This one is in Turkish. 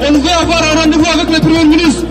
on vous avoir un rendez-vous Premier ministre.